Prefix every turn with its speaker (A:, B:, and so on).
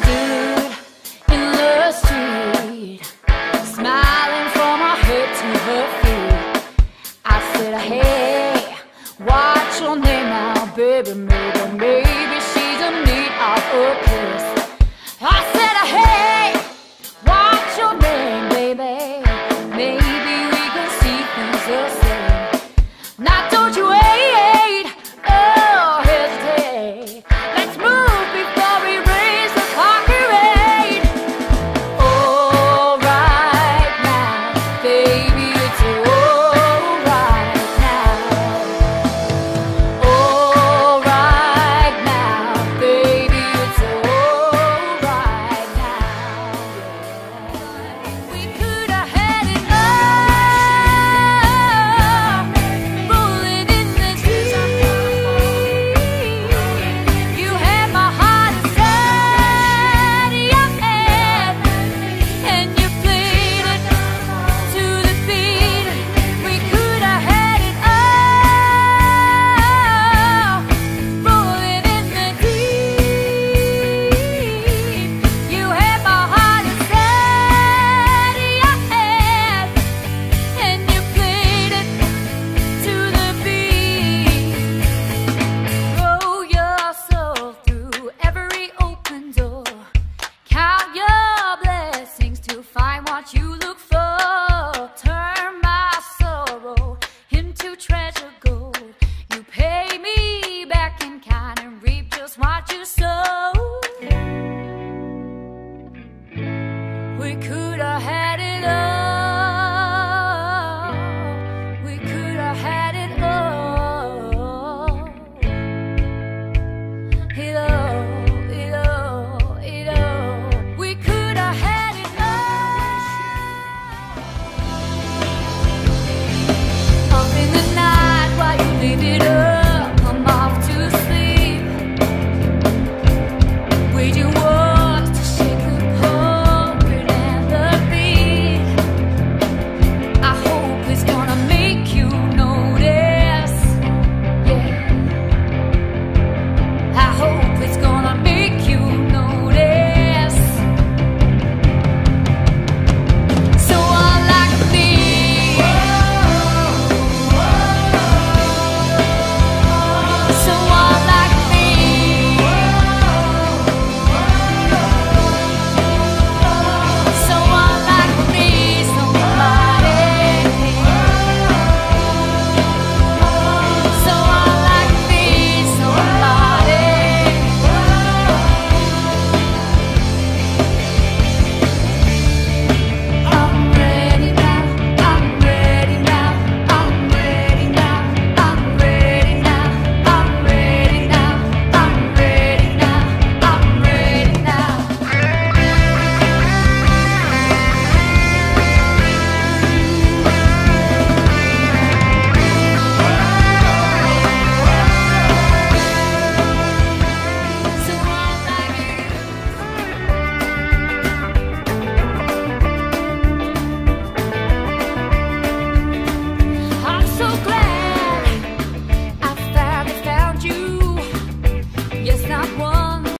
A: stood in the street, smiling from her head to her feet. I said, hey, what's your name baby? Maybe, maybe she's a need of a what you look for. Turn my sorrow into treasure gold. You pay me back in kind and reap just what you sow. We could have had it all.